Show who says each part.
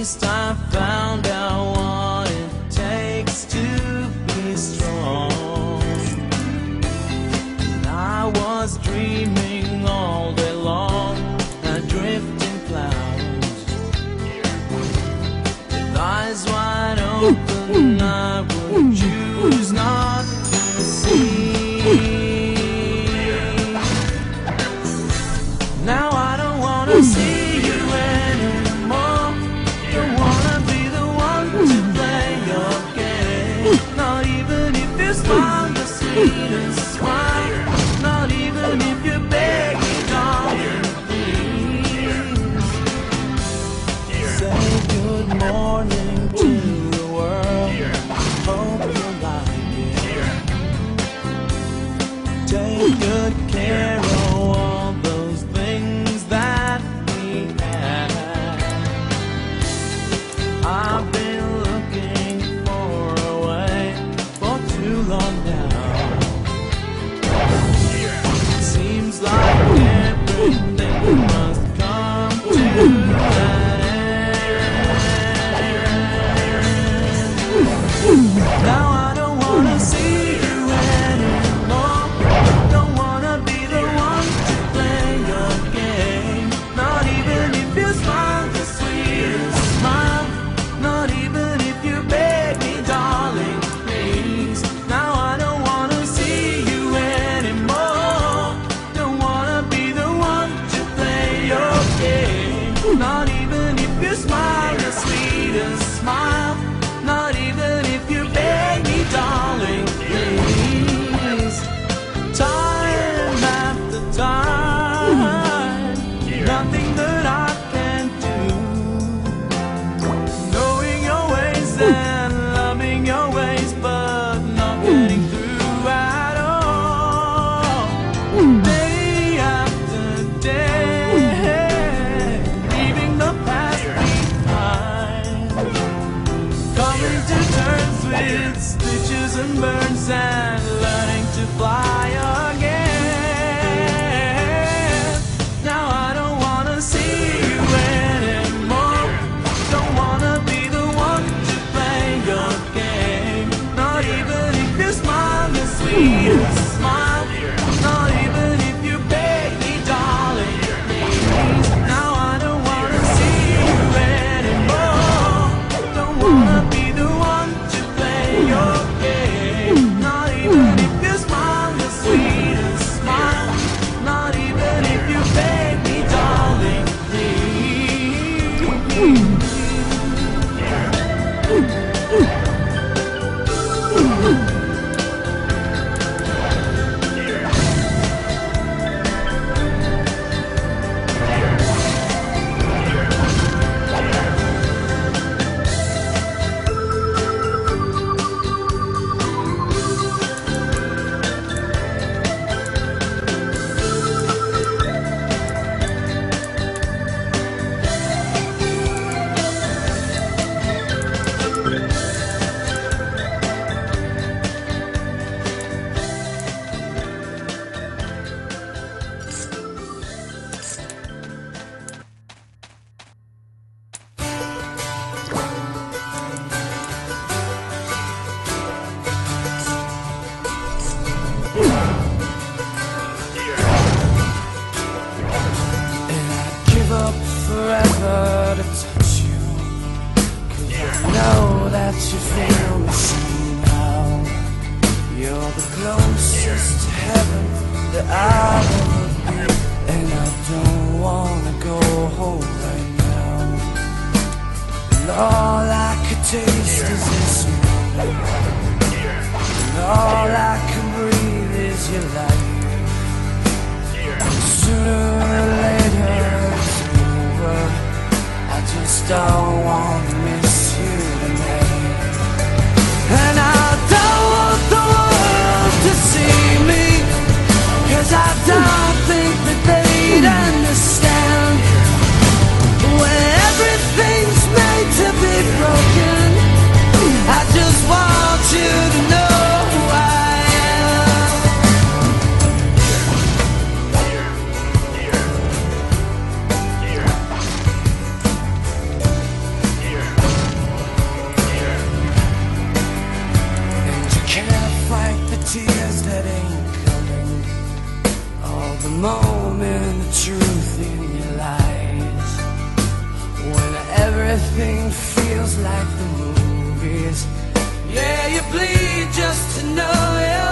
Speaker 1: least I found out what it takes to be strong. And I was dreaming all day long, a drifting cloud, with eyes wide open. Hmm. Ooh. smile. that you feel the same now. You're the closest to heaven that I've ever been, and I don't wanna go home right now. And all I can taste is this moment, and all I can breathe is your
Speaker 2: life. Soon everything feels like the movies. Yeah, you bleed just to know you're